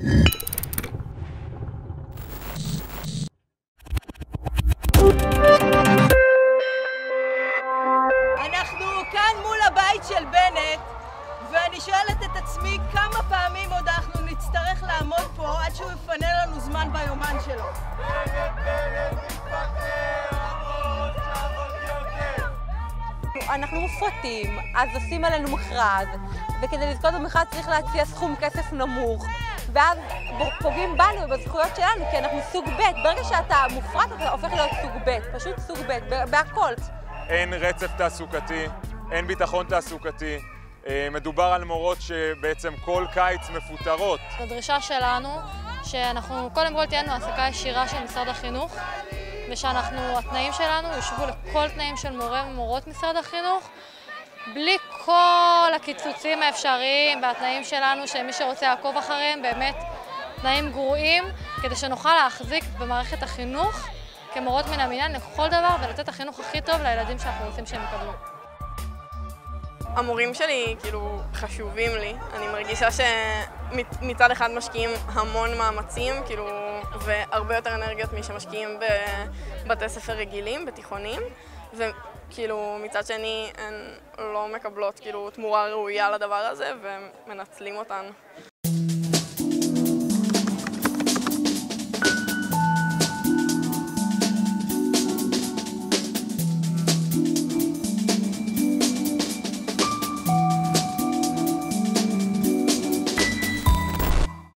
אנחנו כאן מול הבית של בנט, ואני שואלת את עצמי כמה פעמים עוד אנחנו נצטרך לעמוד פה עד שהוא יפנה לנו זמן ביומן שלו. אנחנו מופרטים, אז עושים עלינו מכרז, וכדי לזכות במכרז צריך להציע סכום כסף נמוך, ואז פוגעים בנו ובזכויות שלנו, כי אנחנו סוג ב'. ברגע שאתה מופרט אתה הופך להיות סוג ב', פשוט סוג ב', בהכל. אין רצף תעסוקתי, אין ביטחון תעסוקתי. אה, מדובר על מורות שבעצם כל קיץ מפוטרות. הדרישה שלנו, שאנחנו קודם כל תהיינו העסקה ישירה של משרד החינוך, ושאנחנו, התנאים שלנו יושבו לכל תנאים של מורה ומורות משרד החינוך, בלי כל הקיצוצים האפשריים והתנאים שלנו, שמי שרוצה לעקוב אחריהם, באמת תנאים גרועים, כדי שנוכל להחזיק במערכת החינוך כמורות מן המניין לכל דבר ולתת את החינוך הכי טוב לילדים שאנחנו רוצים שהם יקבלו. המורים שלי כאילו חשובים לי, אני מרגישה שמצד אחד משקיעים המון מאמצים, כאילו, והרבה יותר אנרגיות משמשקיעים בבתי ספר רגילים, בתיכונים, וכאילו מצד שני הן לא מקבלות כאילו תמורה ראויה לדבר הזה ומנצלים אותן.